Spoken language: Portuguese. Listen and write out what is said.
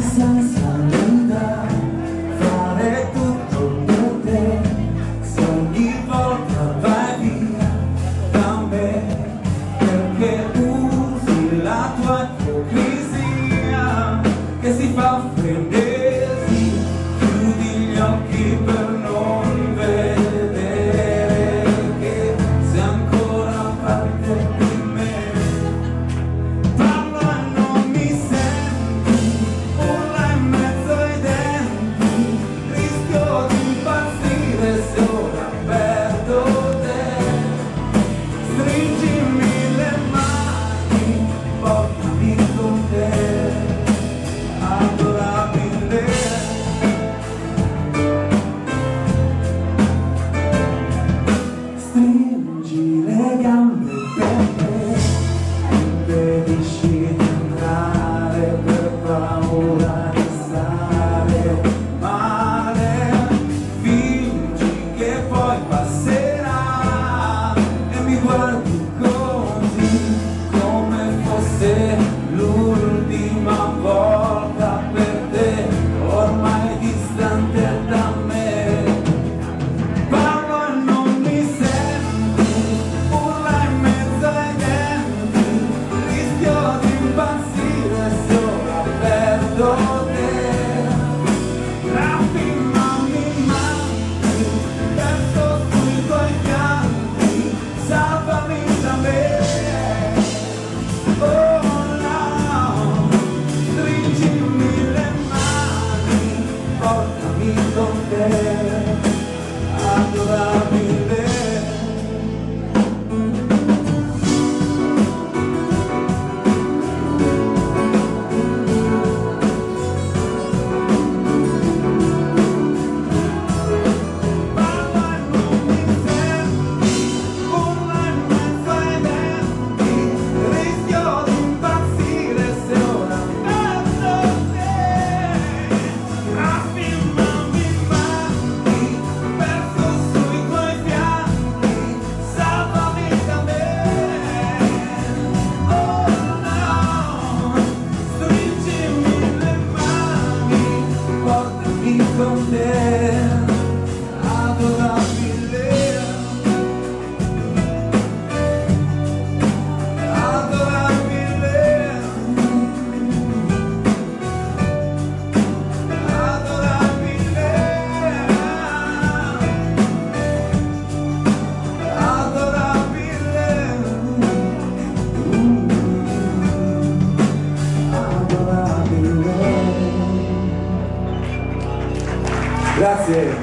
senza go. Grazie.